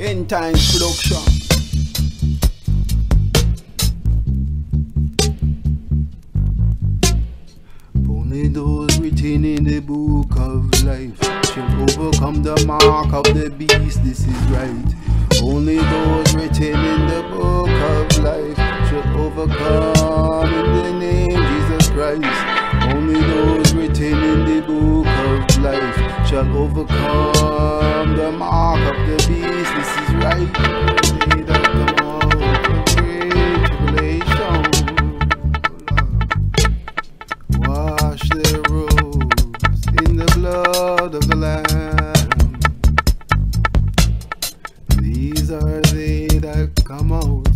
End Times Production. Only those written in the book of life shall overcome the mark of the beast. This is right. Shall overcome the mark of the beast. This is right. That great tribulation. Wash their robes in the blood of the Lamb. These are they that come out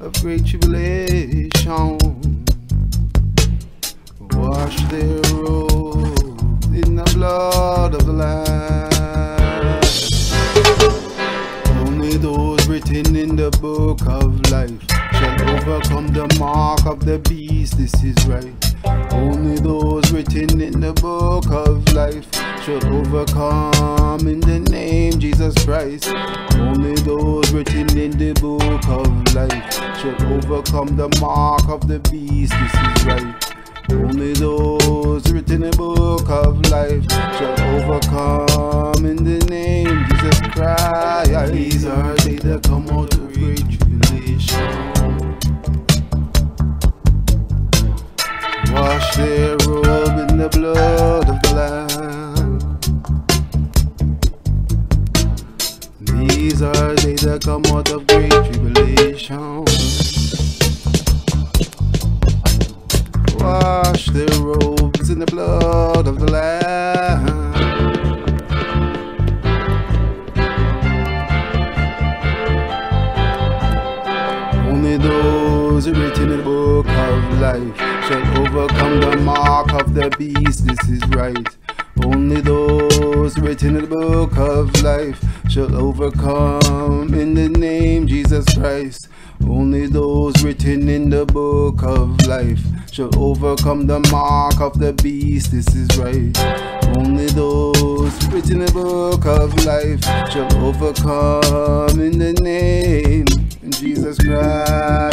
of great tribulation. Wash their robes written in the book of life shall overcome the mark of the beast. This is right. Only those written in the book of life shall overcome in the name Jesus Christ. Only those written in the book of life shall overcome the mark of the beast. This is right. Only those written in the book of life shall overcome These are days that come out of great tribulation. Wash their robes in the blood of the Lamb. Only those written in the book of life shall overcome the mark of the beast. This is right. Only those written in the book of life shall overcome in the name Jesus Christ. Only those written in the book of life shall overcome the mark of the beast. This is right. Only those written in the book of life shall overcome in the name Jesus Christ.